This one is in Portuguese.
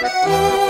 Música